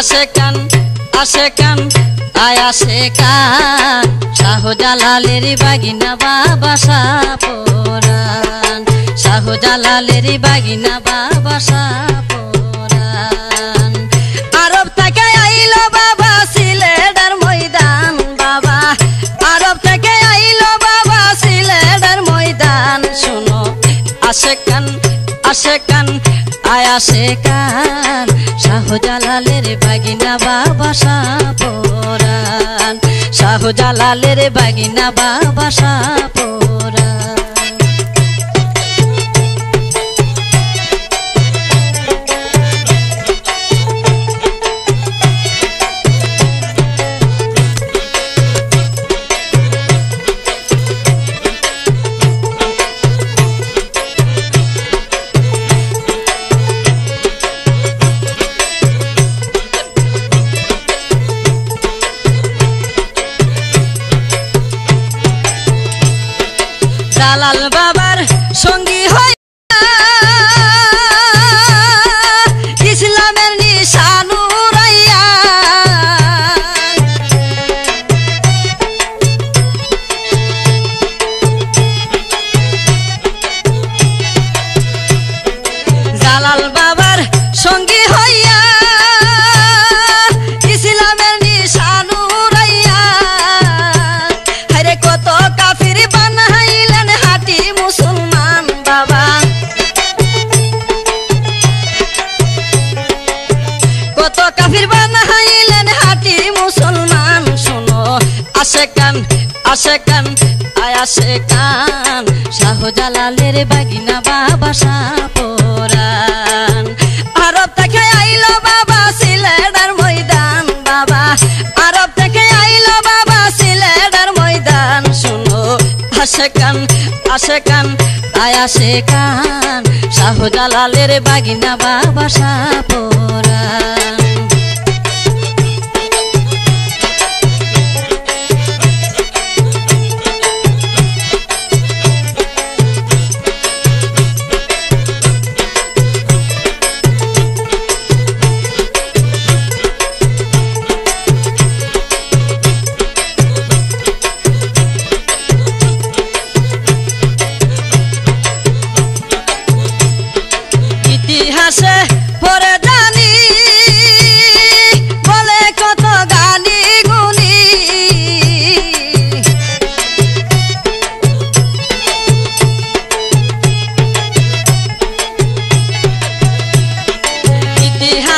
আসে কান আসে কান, আয় আসে কান। শাহজালালের বাগিনা বাবা সাপরান। শাহজালালের বাগিনা বাবা সাপরান। আরব থেকে আইলো বাবা সিলেটের ময়দান বাবা। আরব থেকে আইলো বাবা সিলেটের ময়দান। শুনো, আসে কান আসে কান, আয় আসে শাহজালালের বাগিনা বাবা সাপরান। শাহজালালের বাগিনা বাবা সাপরান দালাল বাবার সঙ্গী হয়। আসে কান আসে কান, আয় আসে কান। শাহজালালের বাগিনা বাবা সাপরান আরব থেকে আইলো বাবা সিলেটের ময়দান, বাবা। আরব থেকে আইলো বাবা সিলেটের ময়দান, শুনো। আসে কান আসে কান, আয় আসে শাহজালালের বাগিনা বাবা সাপরান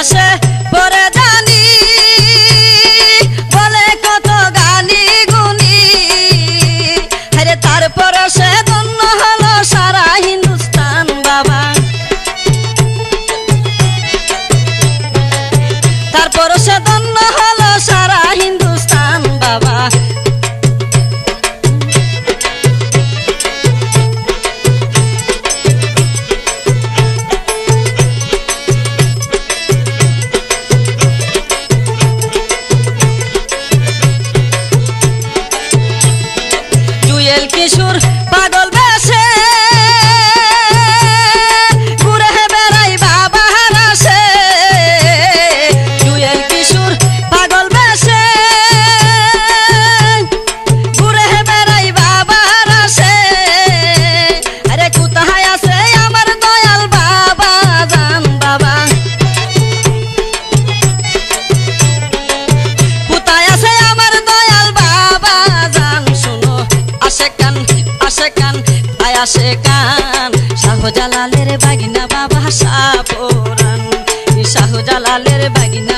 hacer কিশোর পাগল আসে কান শাহজালালের বাগিনা বাবা সাপোরান শাহজালালের বাগিনা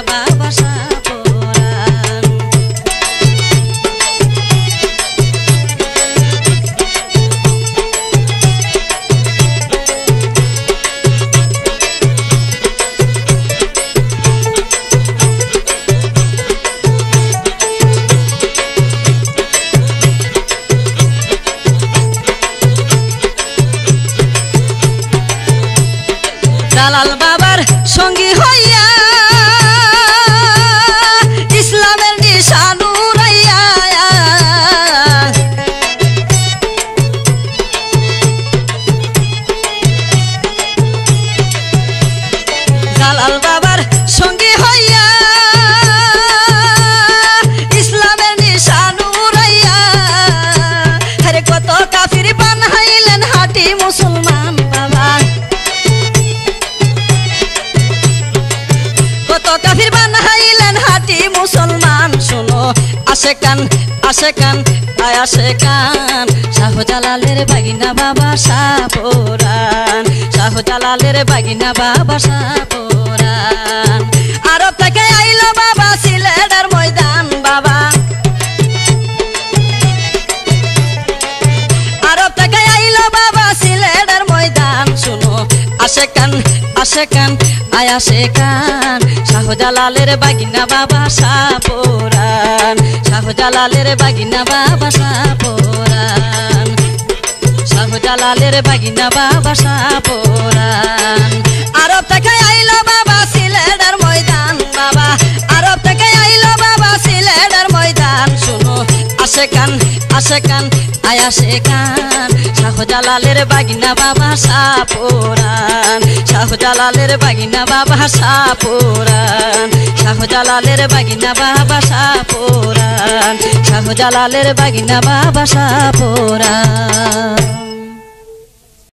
deixar আসে কান আসে কান, আয় আসে শাহজালালের বাগিনা বাবা সাপোরান। শাহজালালের বাগিনা বাবা সাপোরান। আরব থেকে আইলো বাবা সিলেটের ময়দান বাবা। আরব থেকে আইলো বাবা সিলেটের ময়দান। শুনো, আসে কান আসে কান, আয় আসে শাহজালালের বাগিনা বাবা সাপোরান। শাহজালালের বাগিনা বাবা সাপোরান। শাহজালালের বাগিনা বাবা সাপোরান। আরব থেকে আইল বাবা সিলেডার ময়দান, বাবা। আরব থেকে আইল বাবা সিলেডার ময়দান। শুনো, আসে কান আসে কান আয় শেখান শাহজালালের বাগিনা বাবা সাপোরান। শাহজালালের বাগিনা বাবা সাপোরান। শাহজালালের বাগিনা বাবা সাপোরান। শাহজালালের বাগিনা বাবা সাপোরান।